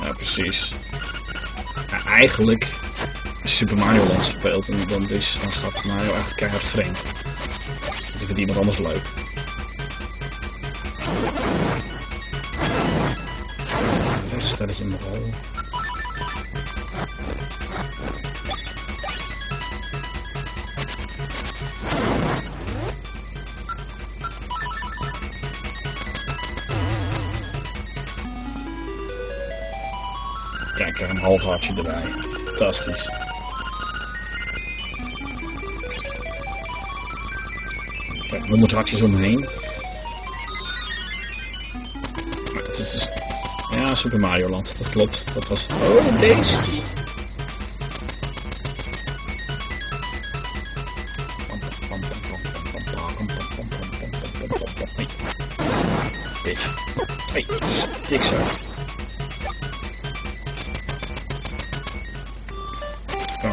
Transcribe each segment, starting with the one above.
Ja, precies. Eigenlijk, je Super Mario Land speelt, en dan is dan gaat Mario eigenlijk keihard vreemd. Ik vind nog anders leuk. Wegstelletje in de rol. Krijg een half hartje erbij. Fantastisch. Kijk, honderd hartjes omheen. Het is dus... Ja, Super Mario Land, dat klopt. Dat was... Oh, deze. Hey, hey, dik zo.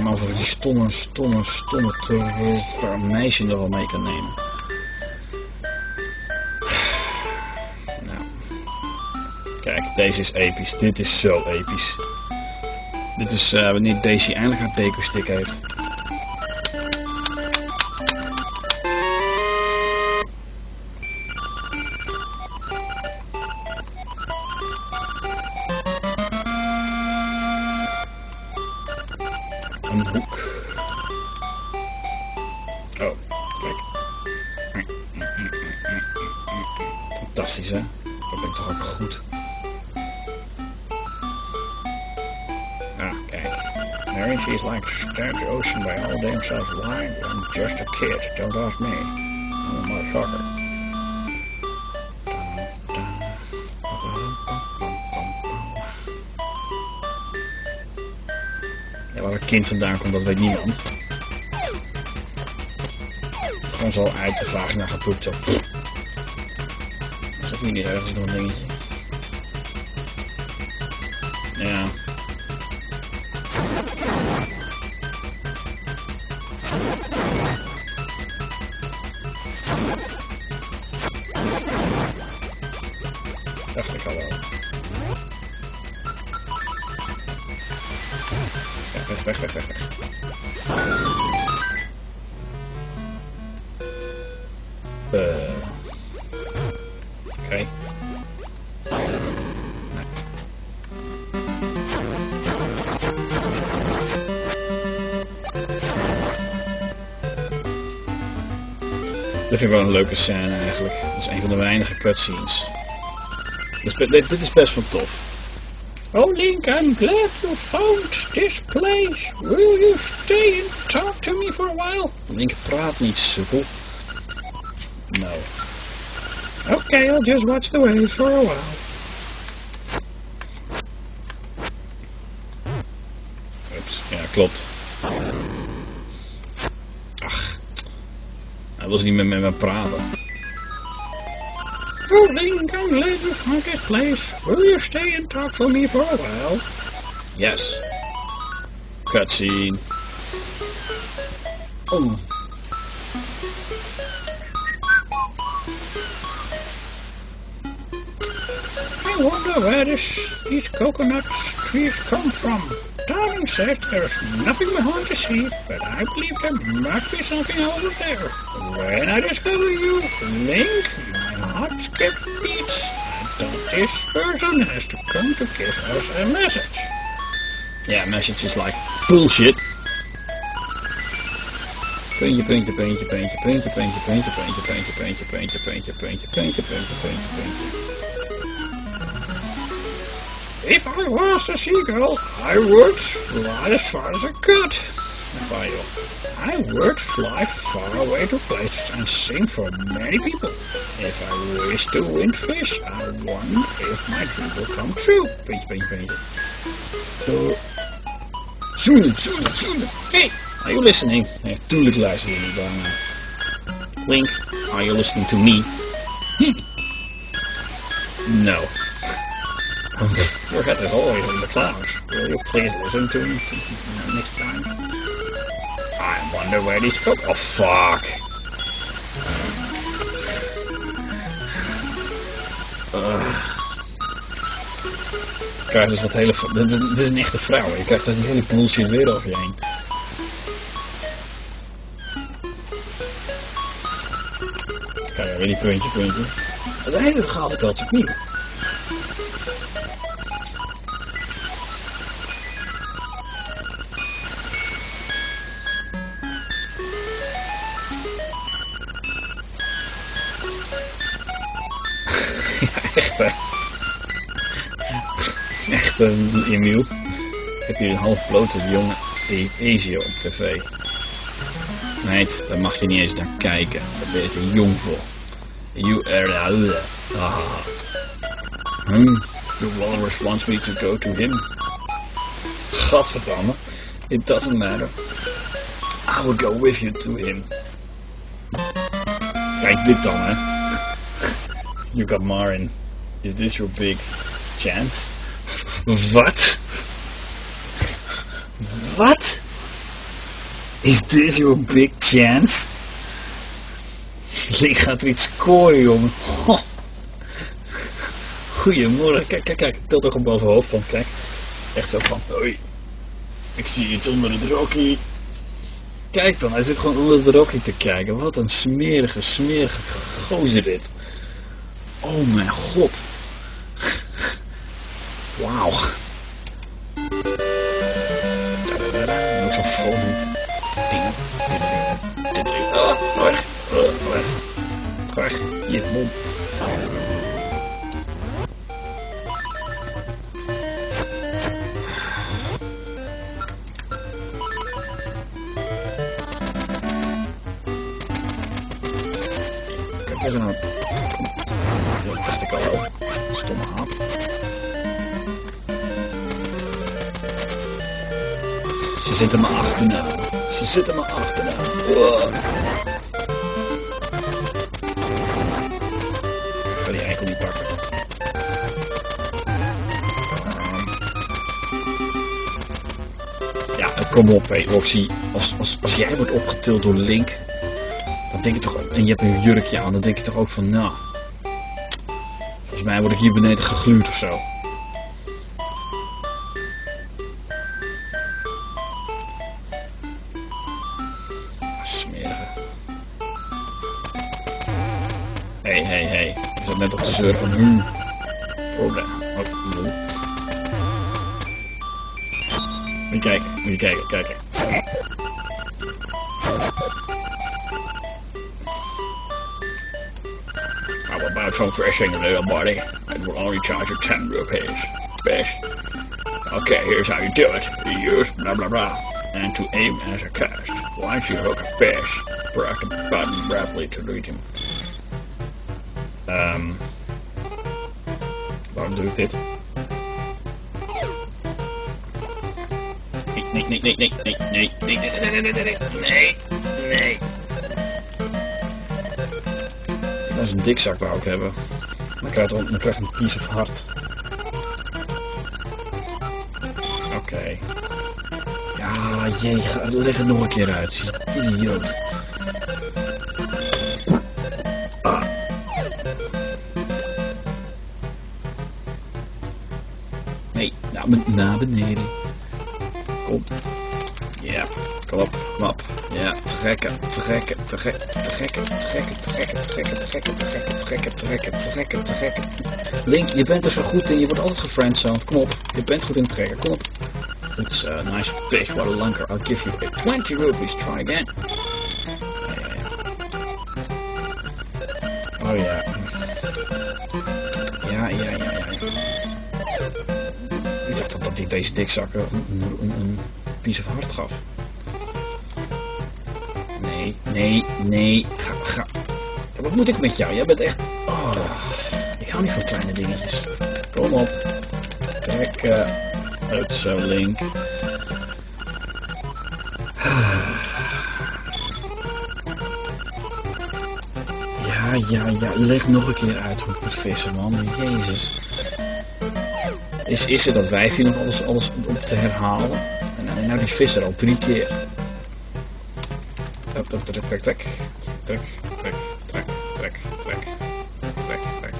Of ik die stomme, stomme, stomme turbo meisje er wel mee kan nemen. Nou. Kijk, deze is episch. Dit is zo episch. Dit is eh, wanneer Daisy eindelijk haar deco stick heeft. Goed. Ah, kijk. Mary, she's like the ocean by all damn self blind. I'm just a kid. Don't ask me. I'm a motherfucker. Ja, waar een kind vandaan komt, dat weet niemand. Gewoon zo uit de vraag naar. Zo. between the arrows is amazing. Yeah. Dat vind ik wel een leuke scène eigenlijk. Dat is een van de weinige cutscenes. Dus dit, dit is best wel tof. Oh Link, I'm glad you found this place. Will you stay and talk to me for a while? Link praat niet, sukkel. No. Okay, I'll just watch the waves for a while. Ups, ja, klopt. Hij wil niet meer met me praten. Oh, glad you found this place. Will you stay and talk to me for a while? Yes. Cutscene. Oh. I wonder where this, these coconut trees come from. Darling said there's nothing behind the sea, but I believe there must be something over there. When I discover you, Link, my heart skipped beats. I thought this person has to come to give us a message. Yeah, message is like bullshit. Puntje, puntje, puntje, puntje, puntje, puntje, puntje, puntje, puntje, puntje, puntje, puntje, puntje, puntje, puntje, puntje, puntje. If I was a seagull, I would fly as far as I could. Bio. I would fly far away to places and sing for many people. If I wish to win fish, I wonder if my dream will come true. Puntje, puntje, puntje. Zo. Zoenen, zoenen, zoenen. Hey, are you listening? Ja, tuurlijk luister je niet daarna. Link, are you listening to me? Hm. No. Your head is always in the clouds. Will you please listen to me next time? I wonder where these come. Oh fuck! Uh. Je krijgt dus dat hele... Dit is, dit is een echte vrouw. Je krijgt dus die hele bullshit weer over je heen. Kijk, weer die puntje, puntje. Dat hele verhaal vertelt zich niet. Emiel. Heb hier een half blote jongen Asia op tv. Meid, daar mag je niet eens naar kijken. Daar ben je te voor. You are... Ah. Hmm. The walrus wants me to go to him. Gadverdamme. It doesn't matter. I will go with you to him. Kijk dit dan, hè. You got Marin. Is this your big chance? Wat? Wat? Is this your big chance? Link gaat er iets scoren, jongen. Goedemorgen. Kijk, kijk, kijk. Tilt op boven hoofd van. Kijk. Echt zo van. Hoi. Ik zie iets onder het Rocky. Kijk dan, hij zit gewoon onder het Rocky te kijken. Wat een smerige, smerige gozer dit. Oh mijn god. Wauw. Ook zo'n vrolijk ding. Dit ding. Ding. ding. Oh, Ding. Ding. Je mond. Ze zitten me achterna. Ze zitten me achterna. Ik ga die enkel niet pakken. Ja, kom op, hé, Roxy. Als, als, als jij wordt opgetild door Link, dan denk je toch, en je hebt een jurkje aan, dan denk je toch ook van, nou, volgens mij word ik hier beneden gegluurd of zo. Hmm, probleem. Oh, moe. Moet je kijken, je kijken, kijken. How about some fishing, little buddy? It will only charge you 10 rupees. Fish. Okay, here's how you do it. You use blah blah blah. And to aim at a cast. Once you hook a fish, press the button rapidly to reach him. Um, waarom doe ik dit? Nee, nee, nee, nee, nee, nee, nee, nee, nee, nee, nee, nee, nee. Dat is een dikzak wou ik hebben. Dan krijg je dan krijg je een piece of hart. Oké. Okay. Ja, jee, leg het nog een keer uit. Idioot. Nou, naar beneden. Kom. Ja, kom op. Ja, trekken, trekken, trekken, trekken, trekken, trekken, trekken, trekken, trekken, trekken, trekken, trekken, trekken. Link, je bent er zo goed in, je wordt altijd gefriendzoned. Kom op, je bent goed in trekken, kom op. It's a nice fish, what a lunker. I'll give you 20 rupees, try again. Oh ja. Ja, ja, ja, deze dikzakken een, een, piece of hart gaf. Nee, nee, nee. Ga, ga. Wat moet ik met jou? Jij bent echt... Oh, ik hou niet van kleine dingetjes. Kom op. Trek uh, uit zo link. Ja, ja, ja. Leg nog een keer uit hoe ik moet vissen, man. Jezus is, is er dat wijfje nog alles, alles op te herhalen. En, dan nou die visser al drie keer. Trek, trek, trek, trek, trek, trek, trek, trek, trek, trek, trek, trek,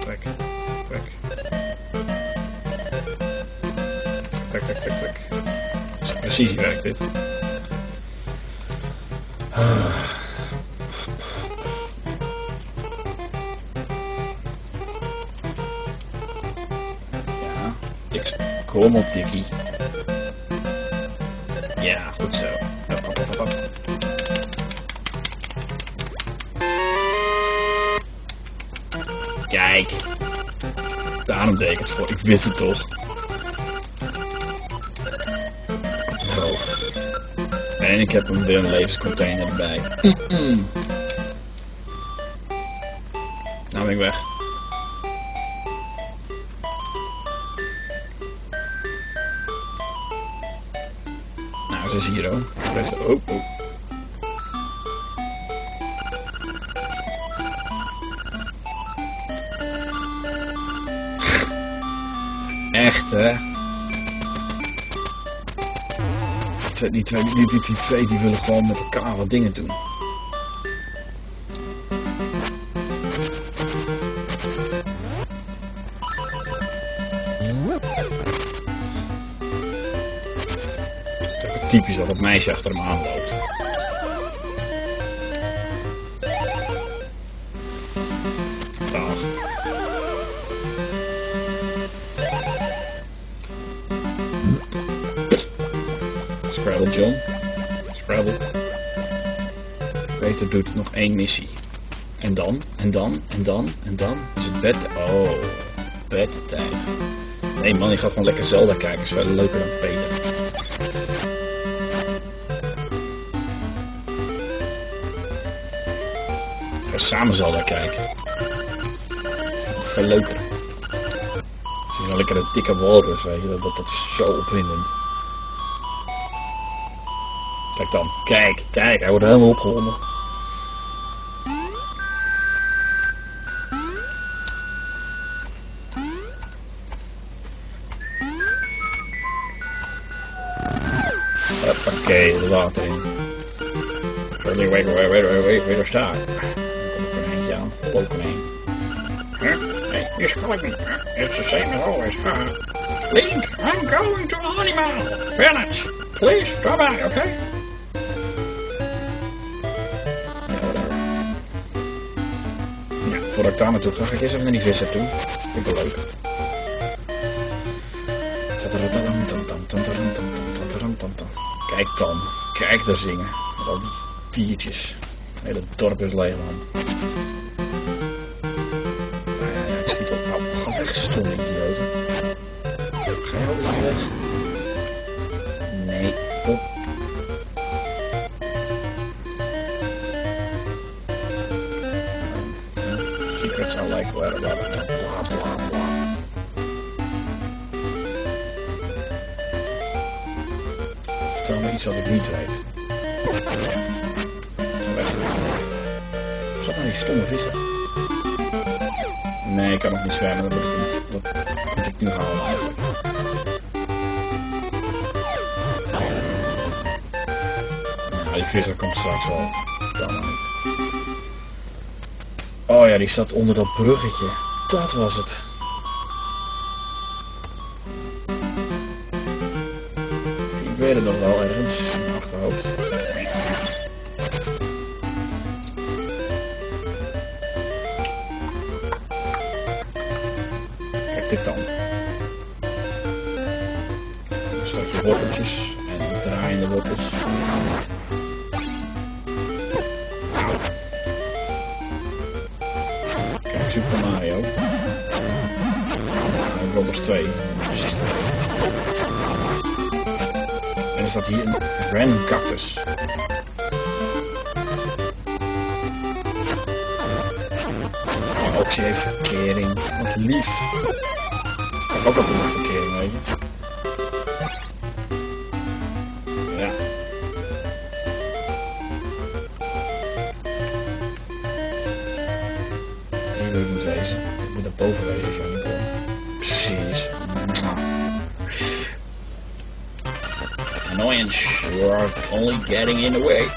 trek, trek, trek, trek, trek. Precisie werkt dit. Ik kom op, Dikkie. Ja, goed zo. Kijk. Daarom deed ik het voor. Ik wist het toch. En ik heb hem weer een levenscontainer erbij. Nou ben ik weg. Is hier rest- Oh, oh. Echt hè? Die twee, die, die twee die willen gewoon met elkaar wat dingen doen. Typisch dat het meisje achter hem aanloopt. Dag. Scrabble John. Scrabble. Peter doet nog één missie. En dan, en dan, en dan, en dan is het bed. Oh, bedtijd. Nee man, je gaat gewoon lekker Zelda kijken. Is veel leuker dan Peter. Samen Zelda kijken. Veel leuker. Het is een dikke walrus, weet je. Dat, dat, is zo opwindend. Kijk dan. Kijk, kijk. Hij wordt helemaal opgewonden. Oké, water in. Wait, wait, wait, wait, wait, wait, er. Er komt een konijn. Huh? He's calling me. It's the same as always, huh? Link, I'm going to Animal. Village. Please drop by, okay? Ja, whatever. Voordat ik daar naartoe ga, ga ik eerst even naar die visser toe. Vind ik wel leuk. Kijk dan. Kijk daar zingen. Al die diertjes. Het hele dorp is leeg, man. Blah blah blah. Vertel me iets wat ik niet weet. Zat nou die stomme vissen? Nee, ik kan nog niet zwemmen. Dat moet ik, dat moet ik nu halen eigenlijk. Die visser komt straks wel. Maar niet. Oh ja, die zat onder dat bruggetje. Dat was het. Ik weet het nog wel ergens in mijn achterhoofd. Kijk dit dan. Een stukje worteltjes en draaiende wortels. Super Mario. En Brothers 2. Precies dat. En er staat hier een random cactus. Maar ook ze heeft verkering. Wat lief. Ook altijd een verkering, weet je. Are only getting in the way.